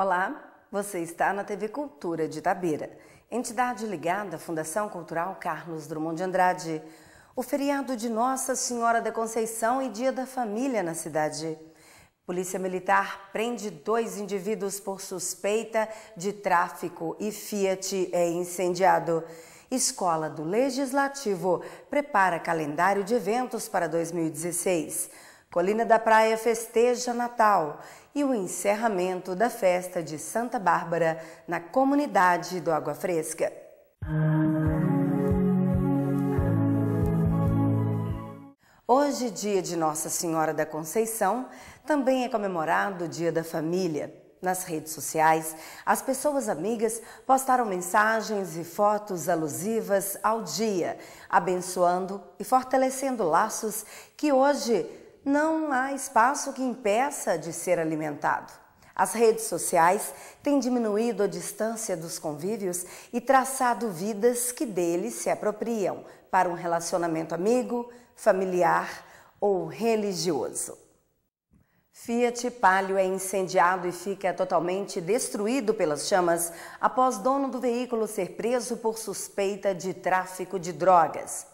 Olá, você está na TV Cultura de Itabira, entidade ligada à Fundação Cultural Carlos Drummond de Andrade. O feriado de Nossa Senhora da Conceição e Dia da Família na cidade. Polícia Militar prende dois indivíduos por suspeita de tráfico e Fiat é incendiado. Escola do Legislativo prepara calendário de eventos para 2016. Colina da Praia festeja Natal e o encerramento da festa de Santa Bárbara na comunidade do Água Fresca. Hoje, dia de Nossa Senhora da Conceição, também é comemorado o Dia da Família. Nas redes sociais, as pessoas amigas postaram mensagens e fotos alusivas ao dia, abençoando e fortalecendo laços que hoje não há espaço que impeça de ser alimentado. As redes sociais têm diminuído a distância dos convívios e traçado vidas que deles se apropriam para um relacionamento amigo, familiar ou religioso. Fiat Palio é incendiado e fica totalmente destruído pelas chamas após dono do veículo ser preso por suspeita de tráfico de drogas.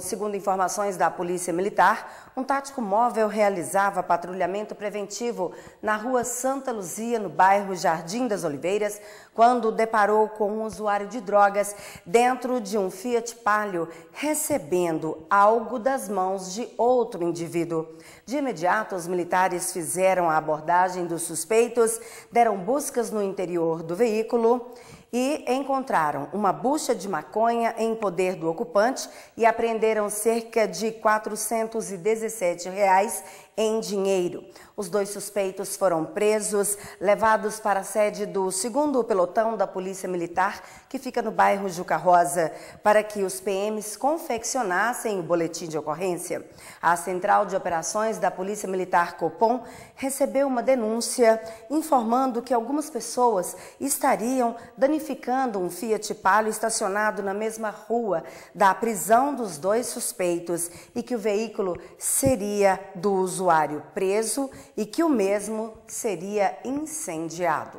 Segundo informações da Polícia Militar, um tático móvel realizava patrulhamento preventivo na rua Santa Luzia, no bairro Jardim das Oliveiras, quando deparou com um usuário de drogas dentro de um Fiat Palio, recebendo algo das mãos de outro indivíduo. De imediato, os militares fizeram a abordagem dos suspeitos, deram buscas no interior do veículo e encontraram uma bucha de maconha em poder do ocupante e apreenderam cerca de 417 reais em dinheiro. Os dois suspeitos foram presos, levados para a sede do segundo pelotão da Polícia Militar, que fica no bairro Juca Rosa, para que os PMs confeccionassem o boletim de ocorrência. A Central de Operações da Polícia Militar Copom recebeu uma denúncia informando que algumas pessoas estariam danificando um Fiat Palio estacionado na mesma rua da prisão dos dois suspeitos e que o veículo seria do usuário usuário preso e que o mesmo seria incendiado.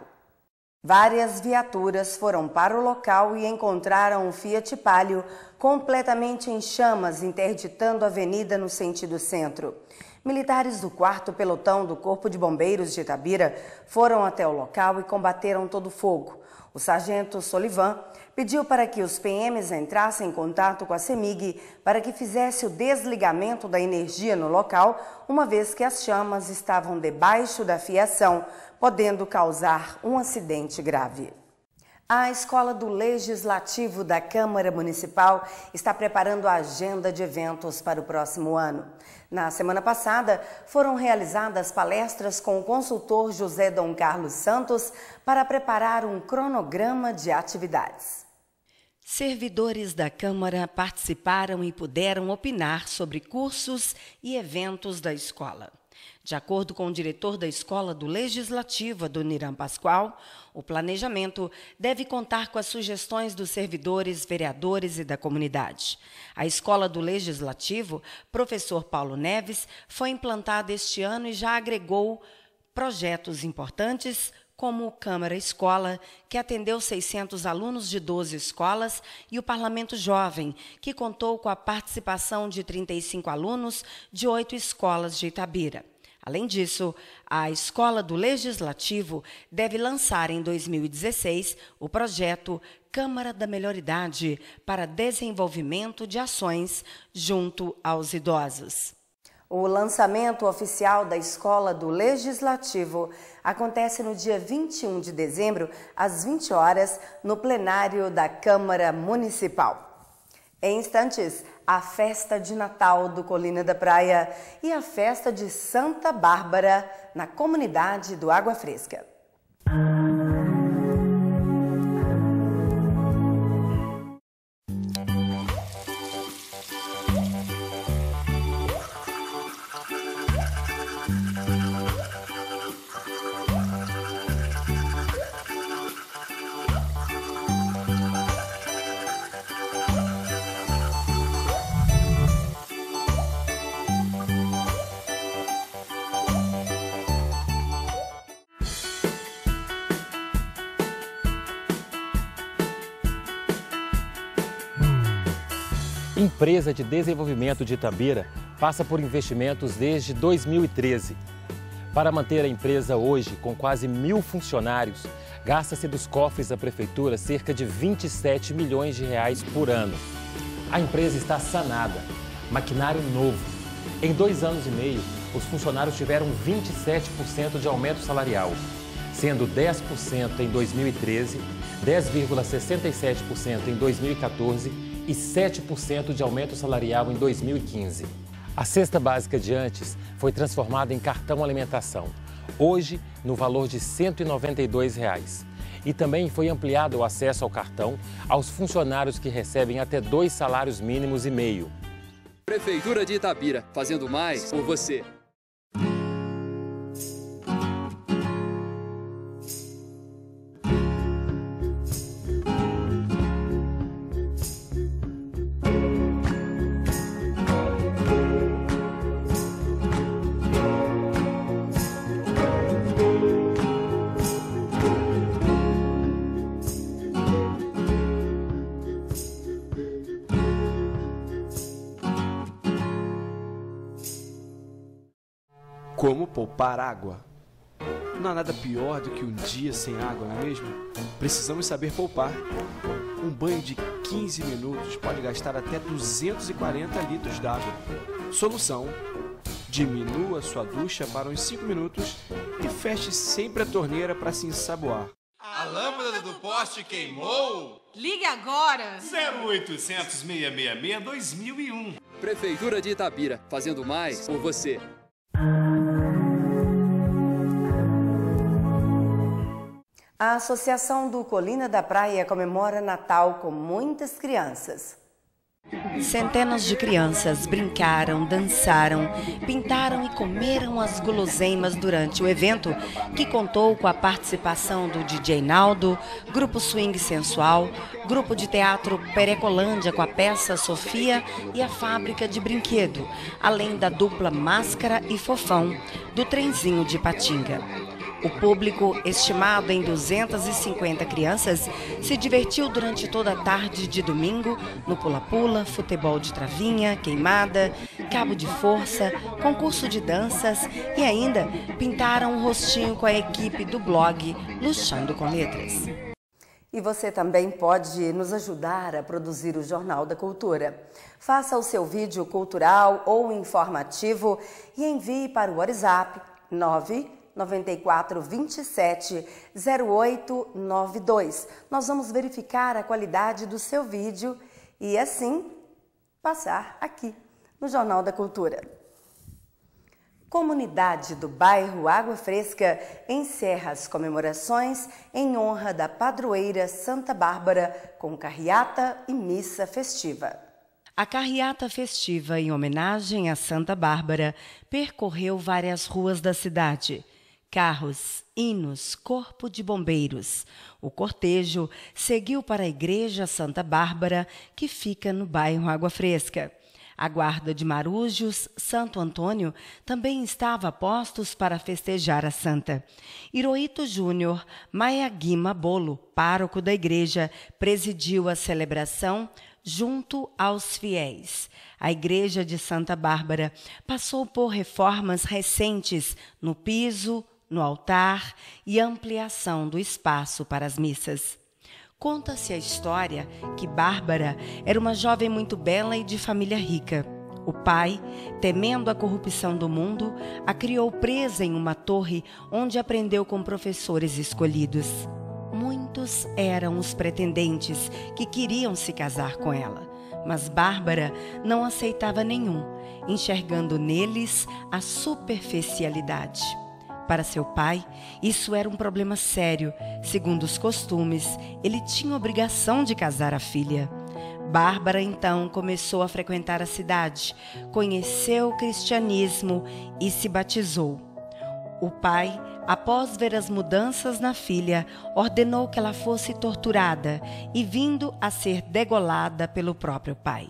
Várias viaturas foram para o local e encontraram o Fiat Palio completamente em chamas, interditando a avenida no sentido centro. Militares do 4 Pelotão do Corpo de Bombeiros de Itabira foram até o local e combateram todo o fogo. O sargento Solivan pediu para que os PMs entrassem em contato com a CEMIG para que fizesse o desligamento da energia no local, uma vez que as chamas estavam debaixo da fiação, podendo causar um acidente grave. A Escola do Legislativo da Câmara Municipal está preparando a agenda de eventos para o próximo ano. Na semana passada, foram realizadas palestras com o consultor José Dom Carlos Santos para preparar um cronograma de atividades. Servidores da Câmara participaram e puderam opinar sobre cursos e eventos da escola. De acordo com o diretor da Escola do Legislativo, Adoniran Pascoal, o planejamento deve contar com as sugestões dos servidores, vereadores e da comunidade. A Escola do Legislativo, professor Paulo Neves, foi implantada este ano e já agregou projetos importantes como Câmara Escola, que atendeu 600 alunos de 12 escolas, e o Parlamento Jovem, que contou com a participação de 35 alunos de oito escolas de Itabira. Além disso, a Escola do Legislativo deve lançar em 2016 o projeto Câmara da Melhoridade para desenvolvimento de ações junto aos idosos. O lançamento oficial da Escola do Legislativo acontece no dia 21 de dezembro, às 20 horas, no plenário da Câmara Municipal. Em instantes, a festa de Natal do Colina da Praia e a festa de Santa Bárbara na comunidade do Água Fresca. Empresa de Desenvolvimento de Itabira passa por investimentos desde 2013. Para manter a empresa hoje com quase mil funcionários, gasta-se dos cofres da prefeitura cerca de 27 milhões de reais por ano. A empresa está sanada, maquinário novo. Em dois anos e meio, os funcionários tiveram 27% de aumento salarial, sendo 10% em 2013, 10,67% em 2014 e 7% de aumento salarial em 2015. A cesta básica de antes foi transformada em cartão alimentação, hoje no valor de 192 reais. E também foi ampliado o acesso ao cartão aos funcionários que recebem até dois salários mínimos e meio. Prefeitura de Itabira, fazendo mais por você. Poupar água? Não há nada pior do que um dia sem água, não é mesmo? Precisamos saber poupar. Um banho de 15 minutos pode gastar até 240 litros d'água. Solução: diminua sua ducha para uns 5 minutos e feche sempre a torneira para se ensaboar. A lâmpada do poste queimou? Ligue agora! 0800 666 2001. Prefeitura de Itabira, fazendo mais por você. A Associação do Colina da Praia comemora Natal com muitas crianças. Centenas de crianças brincaram, dançaram, pintaram e comeram as guloseimas durante o evento, que contou com a participação do DJ Naldo, Grupo Swing Sensual, Grupo de Teatro Perecolândia com a peça Sofia e a Fábrica de Brinquedo, além da dupla Máscara e Fofão, do Trenzinho de Patinga. O público, estimado em 250 crianças, se divertiu durante toda a tarde de domingo no pula-pula, futebol de travinha, queimada, cabo de força, concurso de danças e ainda pintaram um rostinho com a equipe do blog Luxando com Letras. E você também pode nos ajudar a produzir o Jornal da Cultura. Faça o seu vídeo cultural ou informativo e envie para o WhatsApp 9 94 27 08 92. Nós vamos verificar a qualidade do seu vídeo e assim passar aqui no Jornal da Cultura. Comunidade do bairro Água Fresca encerra as comemorações em honra da padroeira Santa Bárbara com carreata e missa festiva. A carreata festiva em homenagem a Santa Bárbara percorreu várias ruas da cidade carros, hinos, corpo de bombeiros. O cortejo seguiu para a Igreja Santa Bárbara, que fica no bairro Água Fresca. A guarda de Marujos, Santo Antônio, também estava a postos para festejar a santa. Hiroito Júnior Maiaguima Bolo, pároco da igreja, presidiu a celebração junto aos fiéis. A igreja de Santa Bárbara passou por reformas recentes no piso, no altar e ampliação do espaço para as missas. Conta-se a história que Bárbara era uma jovem muito bela e de família rica. O pai, temendo a corrupção do mundo, a criou presa em uma torre onde aprendeu com professores escolhidos. Muitos eram os pretendentes que queriam se casar com ela, mas Bárbara não aceitava nenhum, enxergando neles a superficialidade. Para seu pai, isso era um problema sério. Segundo os costumes, ele tinha obrigação de casar a filha. Bárbara então começou a frequentar a cidade, conheceu o cristianismo e se batizou. O pai, após ver as mudanças na filha, ordenou que ela fosse torturada e vindo a ser degolada pelo próprio pai.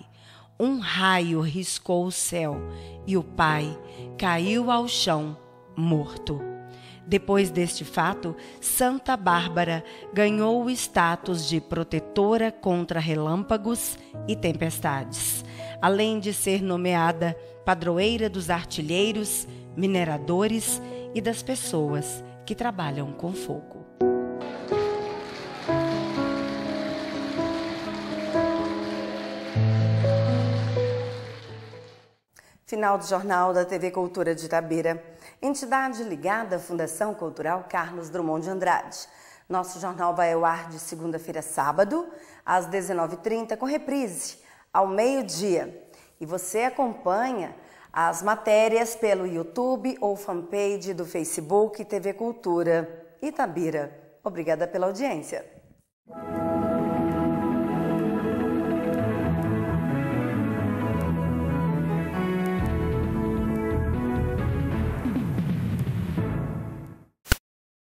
Um raio riscou o céu e o pai caiu ao chão morto. Depois deste fato, Santa Bárbara ganhou o status de protetora contra relâmpagos e tempestades. além de ser nomeada padroeira dos artilheiros, mineradores e das pessoas que trabalham com fogo. Final do Jornal da TV Cultura de Itabira. Entidade ligada à Fundação Cultural Carlos Drummond de Andrade. Nosso jornal vai ao ar de segunda-feira a sábado, às 19h30, com reprise, ao meio-dia. E você acompanha as matérias pelo YouTube ou fanpage do Facebook TV Cultura Itabira. Obrigada pela audiência.